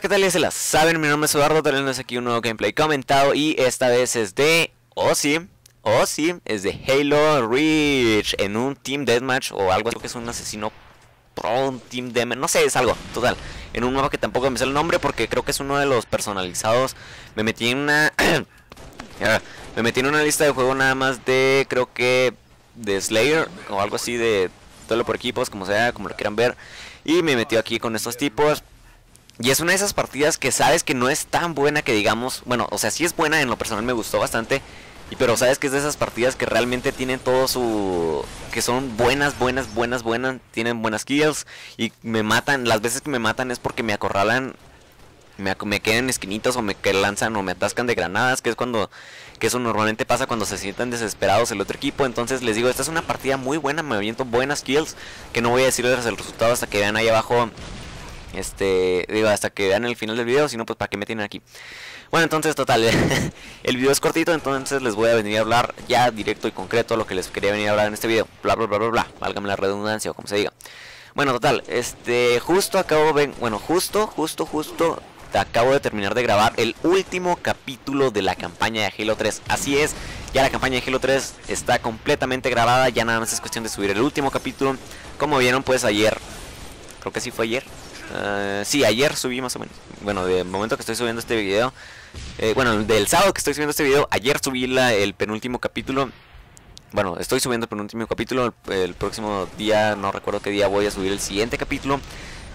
Que tal? Ya se la saben, mi nombre es Eduardo, trayéndoles aquí un nuevo gameplay comentado y esta vez es de, oh sí, oh sí, es de Halo Reach en un Team Deathmatch o algo así que es un asesino pro, un Team Deathmatch, no sé, es algo, total, en un mapa que tampoco me sé el nombre porque creo que es uno de los personalizados, me metí en una, me metí en una lista de juego nada más de, creo que, de Slayer o algo así de todo por equipos, como sea, como lo quieran ver, y me metió aquí con estos tipos y es una de esas partidas que sabes que no es tan buena que digamos, bueno, o sea, sí es buena, en lo personal me gustó bastante, y pero sabes que es de esas partidas que realmente tienen todo su que son buenas, buenas, buenas, buenas, tienen buenas kills y me matan, las veces que me matan es porque me acorralan me, me quedan esquinitos o me lanzan o me atascan de granadas, que es cuando que eso normalmente pasa cuando se sientan desesperados el otro equipo. Entonces les digo, esta es una partida muy buena, me aviento buenas kills, que no voy a decirles el resultado hasta que vean ahí abajo este, digo, hasta que vean el final del video, si no, pues para que me tienen aquí. Bueno, entonces, total, el video es cortito, entonces les voy a venir a hablar ya directo y concreto lo que les quería venir a hablar en este video. Bla, bla, bla, bla, bla, válgame la redundancia o como se diga. Bueno, total, este, justo acabo, ven, bueno, justo, justo, justo, acabo de terminar de grabar el último capítulo de la campaña de Halo 3. Así es, ya la campaña de Halo 3 está completamente grabada, ya nada más es cuestión de subir el último capítulo. Como vieron, pues ayer, creo que sí fue ayer, Uh, sí, ayer subí más o menos. Bueno, del momento que estoy subiendo este video. Eh, bueno, del sábado que estoy subiendo este video. Ayer subí la, el penúltimo capítulo. Bueno, estoy subiendo el penúltimo capítulo. El, próximo día, no recuerdo qué día, voy a subir el siguiente capítulo.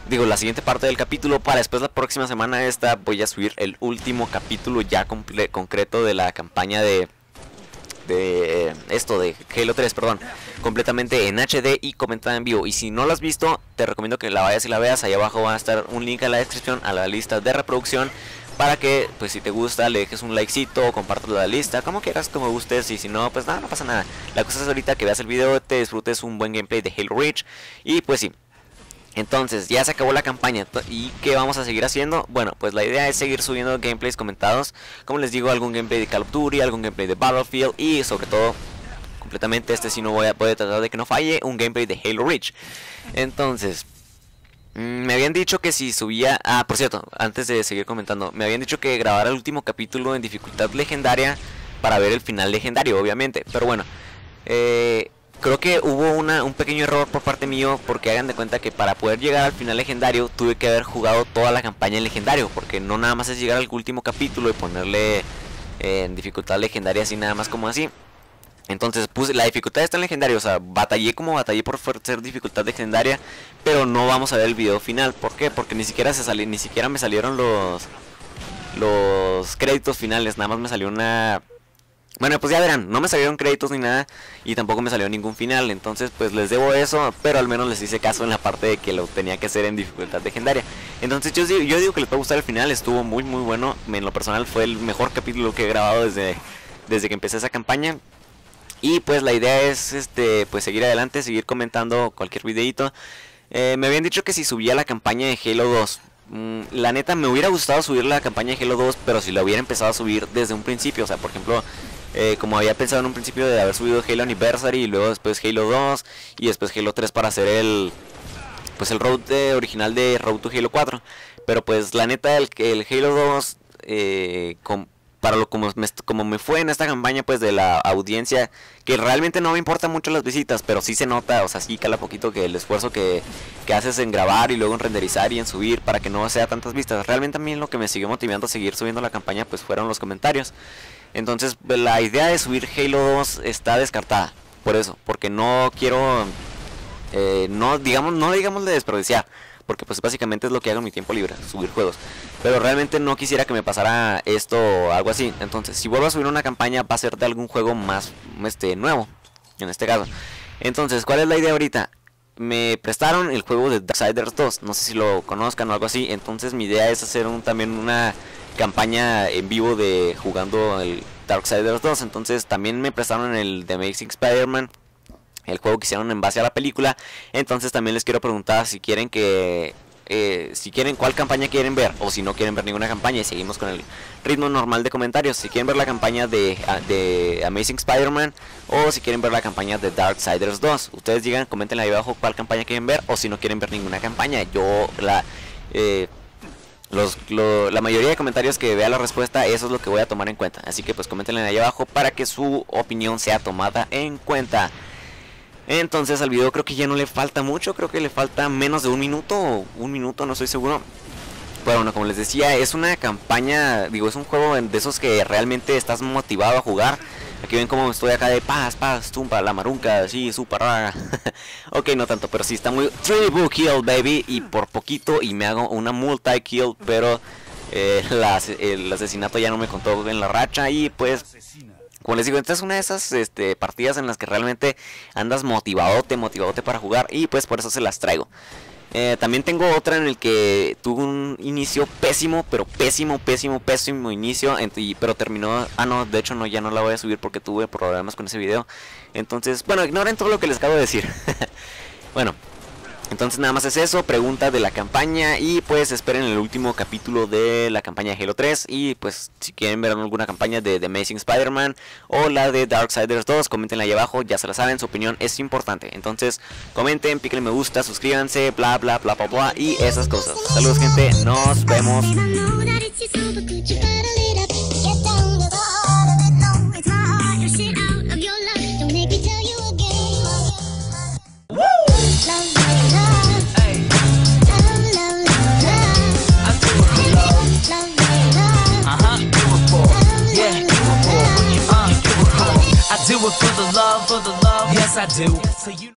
Digo, la siguiente parte del capítulo. Para después la próxima semana esta voy a subir el último capítulo ya concreto de la campaña de de esto de Halo 3, perdón, completamente en HD y comentada en vivo. Y si no lo has visto, te recomiendo que la vayas y la veas. Ahí abajo va a estar un link a la descripción a la lista de reproducción para que, pues si te gusta, le dejes un likecito compartas la lista, como quieras, como gustes. Y si no, pues nada, no pasa nada. La cosa es ahorita que veas el video, te disfrutes un buen gameplay de Halo Reach. Y pues sí, entonces, ya se acabó la campaña. ¿Y qué vamos a seguir haciendo? Bueno, pues la idea es seguir subiendo gameplays comentados. Como les digo, algún gameplay de Call of Duty, algún gameplay de Battlefield y sobre todo, completamente este si no voy a poder tratar de que no falle, un gameplay de Halo Reach. Entonces, mm, me habían dicho que si subía... Ah, por cierto, antes de seguir comentando, me habían dicho que grabara el último capítulo en dificultad legendaria para ver el final legendario, obviamente. Pero bueno, eh, creo que hubo una, un pequeño error por parte mío porque hagan de cuenta que para poder llegar al final legendario tuve que haber jugado toda la campaña en legendario porque no nada más es llegar al último capítulo y ponerle en dificultad legendaria así nada más como así. Entonces puse la dificultad está en legendario, o sea, batallé como batallé por ser dificultad legendaria, pero no vamos a ver el video final. ¿Por qué? Porque ni siquiera se salió, ni siquiera me salieron los los créditos finales, nada más me salió una bueno, pues ya verán, no me salieron créditos ni nada y tampoco me salió ningún final, entonces pues les debo eso, pero al menos les hice caso en la parte de que lo tenía que hacer en dificultad legendaria. Entonces yo, yo digo que les va a gustar el final, estuvo muy muy bueno, en lo personal fue el mejor capítulo que he grabado desde, desde que empecé esa campaña. Y pues la idea es este pues seguir adelante, seguir comentando cualquier videito. Eh, me habían dicho que si subía la campaña de Halo 2, mm, la neta me hubiera gustado subir la campaña de Halo 2, pero si la hubiera empezado a subir desde un principio, o sea, por ejemplo, eh, como había pensado en un principio de haber subido Halo Anniversary y luego después Halo 2 y después Halo 3 para hacer el pues el road original de Road to Halo 4. Pero pues la neta el, el Halo 2 eh, para lo como me, como me fue en esta campaña pues de la audiencia que realmente no me importa mucho las visitas pero sí se nota o sea sí cala poquito que el esfuerzo que, que haces en grabar y luego en renderizar y en subir para que no sea tantas vistas realmente a mí lo que me siguió motivando a seguir subiendo la campaña pues fueron los comentarios entonces, la idea de subir Halo 2 está descartada. Por eso, porque no quiero, eh, no digamos, no digamos de desperdiciar, porque pues básicamente es lo que hago en mi tiempo libre, subir juegos. Pero realmente no quisiera que me pasara esto o algo así. Entonces, si vuelvo a subir una campaña, va a ser de algún juego más, este, nuevo, en este caso. Entonces, ¿cuál es la idea ahorita? Me prestaron el juego de Darksiders 2, no sé si lo conozcan o algo así. Entonces, mi idea es hacer un, también una campaña en vivo de jugando el Darksiders 2. Entonces también me prestaron el The Amazing Spider-Man. El juego que hicieron en base a la película. Entonces también les quiero preguntar si quieren que eh, si quieren cuál campaña quieren ver o si no quieren ver ninguna campaña y seguimos con el ritmo normal de comentarios si quieren ver la campaña de, ah, de Amazing Spider-Man o si quieren ver la campaña de Darksiders 2 ustedes digan comenten ahí abajo cuál campaña quieren ver o si no quieren ver ninguna campaña yo la eh, los, la mayoría de comentarios que vea la respuesta, eso es lo que voy a tomar en cuenta. Así que pues coméntenle ahí abajo para que su opinión sea tomada en cuenta. Entonces al video creo que ya no le falta mucho, creo que le falta menos de un minuto un minuto, no estoy seguro. Pero bueno, como les decía, es una campaña, digo, es un juego de esos que realmente estás motivado a jugar. Aquí ven como estoy acá de paz, paz, tumba, la marunca, sí, super rara. ok, no tanto, pero sí está muy triple kill, baby. Y por poquito y me hago una multi kill, pero eh, el asesinato ya no me contó en la racha y pues como les digo, esta es una de esas este, partidas en las que realmente andas motivadote, motivadote para jugar y pues por eso se las traigo. Eh, también tengo otra en el que tuve un inicio pésimo, pero pésimo, pésimo, pésimo inicio, pero terminó... Ah, no, de hecho no, ya no la voy a subir porque tuve problemas con ese video. Entonces, bueno, ignoren todo lo que les acabo de decir. bueno, entonces nada más es eso, pregunta de la campaña y pues esperen el último capítulo de la campaña de Halo 3 y pues si quieren ver alguna campaña de The Amazing Spider-Man o la de Darksiders 2, comenten ahí abajo, ya se la saben, su opinión es importante. Entonces comenten, piquen me gusta, suscríbanse, bla bla bla bla bla y esas cosas. Saludos gente, nos vemos. Do. So you